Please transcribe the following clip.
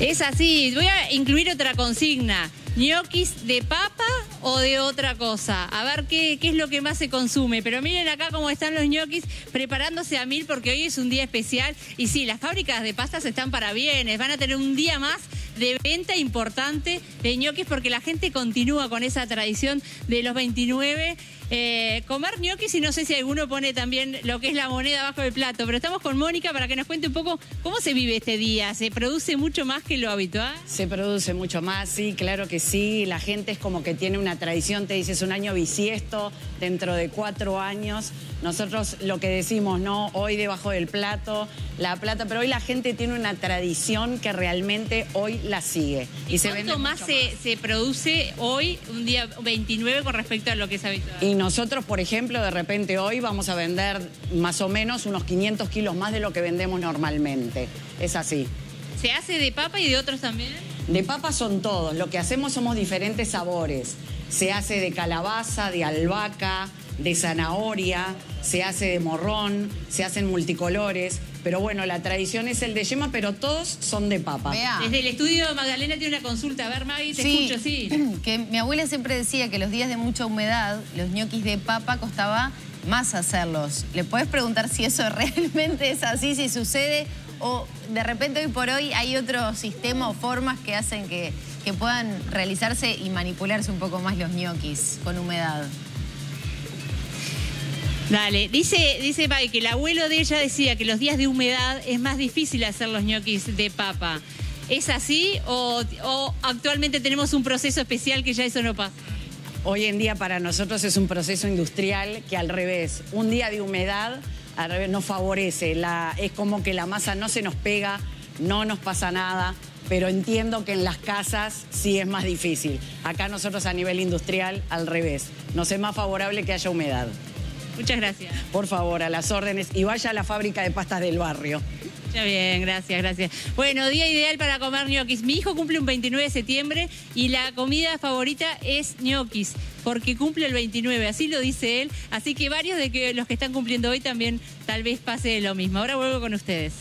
Es así, voy a incluir otra consigna. ¿Ñoquis de papa o de otra cosa? A ver qué, qué es lo que más se consume. Pero miren acá cómo están los ñoquis preparándose a mil porque hoy es un día especial. Y sí, las fábricas de pastas están para bienes. Van a tener un día más de venta importante de ñoquis porque la gente continúa con esa tradición de los 29 eh, comer ñoquis y no sé si alguno pone también lo que es la moneda abajo del plato, pero estamos con Mónica para que nos cuente un poco cómo se vive este día. ¿Se produce mucho más que lo habitual? Se produce mucho más, sí, claro que sí. La gente es como que tiene una tradición, te dices un año bisiesto, dentro de cuatro años. Nosotros lo que decimos, ¿no? Hoy debajo del plato, la plata, pero hoy la gente tiene una tradición que realmente hoy la sigue. ¿Y, se cuánto más se, se, produce hoy, un día 29, con respecto a lo que es habitual? Y nosotros, por ejemplo, de repente hoy vamos a vender más o menos unos 500 kilos más de lo que vendemos normalmente. Es así. ¿Se hace de papa y de otros también? De papa son todos. Lo que hacemos somos diferentes sabores. Se hace de calabaza, de albahaca, de zanahoria, se hace de morrón, se hacen multicolores. Pero bueno, la tradición es el de yema, pero todos son de papa. Desde el estudio Magdalena tiene una consulta. A ver, Maggie, te escucho, sí. Que mi abuela siempre decía que los días de mucha humedad, los ñoquis de papa costaba más hacerlos. ¿Le puedes preguntar si eso realmente es así, si sucede o de repente hoy por hoy hay otro sistema o formas que hacen que, que puedan realizarse y manipularse un poco más los ñoquis con humedad? Dale, dice, dice que el abuelo de ella decía que los días de humedad es más difícil hacer los ñoquis de papa. ¿Es así o, actualmente tenemos un proceso especial que ya eso no pasa? Hoy en día para nosotros es un proceso industrial que al revés, un día de humedad al revés nos favorece, es como que la masa no se nos pega, no nos pasa nada, pero entiendo que en las casas sí es más difícil. Acá nosotros a nivel industrial al revés, nos es más favorable que haya humedad. Muchas gracias. Por favor, a las órdenes y vaya a la fábrica de pastas del barrio. Ya bien, gracias, gracias. Bueno, día ideal para comer ñoquis. Mi hijo cumple un 29 de septiembre y la comida favorita es ñoquis, porque cumple el 29, así lo dice él. Así que varios de que los que están cumpliendo hoy también tal vez pase lo mismo. Ahora vuelvo con ustedes.